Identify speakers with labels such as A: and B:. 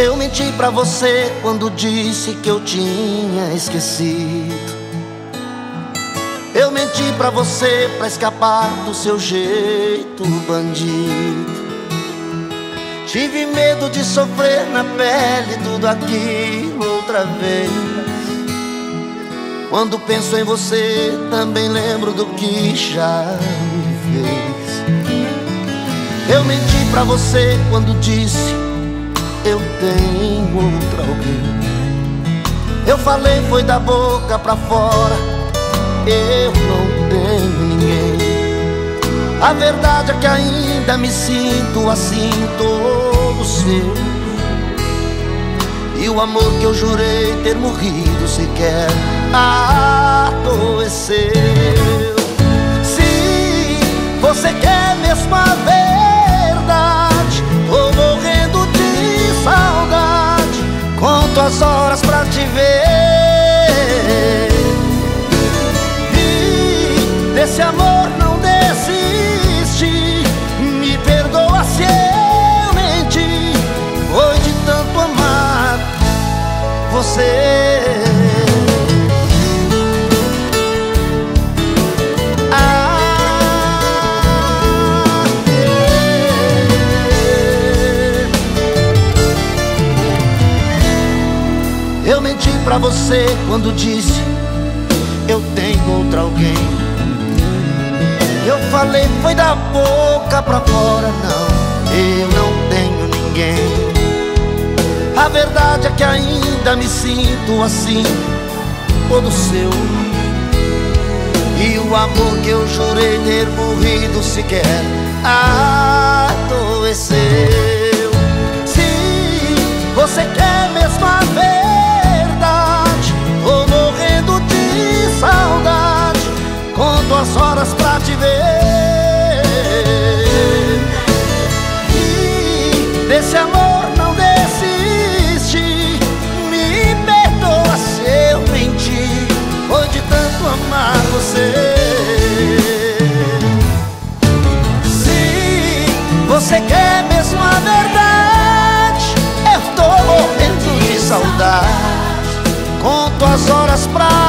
A: Eu menti pra você quando disse que eu tinha esquecido. Eu menti pra você pra escapar do seu jeito bandido. Tive medo de sofrer na pele tudo aquilo outra vez. Quando penso em você, também lembro do que já me fez. Eu menti pra você quando disse eu tenho outro alguém. Eu falei foi da boca pra fora, eu não tenho ninguém. A verdade é que ainda me sinto assim todo seu. E o amor que eu jurei ter morrido sequer adoeceu. As horas pra te ver. E desse amor não desiste Me perdoa se eu menti. Foi de tanto amar você você quando disse Eu tenho outra alguém. Eu falei foi da boca pra fora Não, eu não tenho ninguém. A verdade é que ainda me sinto assim Todo seu. E o amor que eu jurei ter morrido sequer adoeceu duas horas pra te ver. E desse amor não desiste Me perdoa se eu menti Foi de tanto amar você. Se você quer mesmo a verdade Eu tô morrendo de saudade. Conto as horas pra